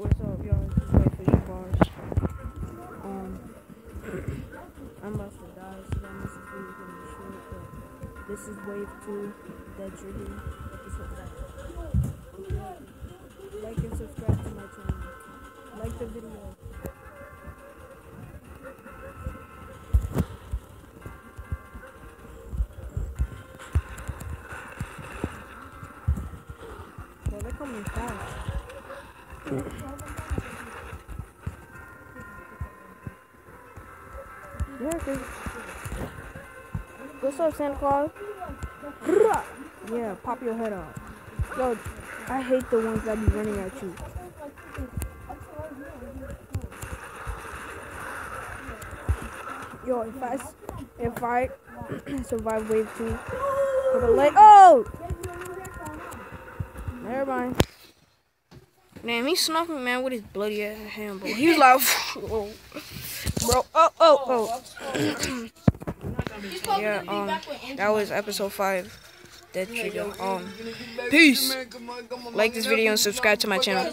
What's up, y'all? This is Fish Bars. Um, I'm about to die, so that means this be short, but this is wave two, Dead Trigger, episode five. Like and subscribe to my channel. Like the video. Well, they're coming fast. What's up, Santa Claus? Yeah, pop your head off. Yo, I hate the ones that be running at you. Yo, if I if I survive wave two, put a leg. Oh, never mind. Damn, he snuck me, man, with his bloody ass hand, bro. He was like, Whoa. bro. Oh, oh, oh. yeah, um, that was episode five. Dead Trigger. Um, peace. Like this video and subscribe to my channel.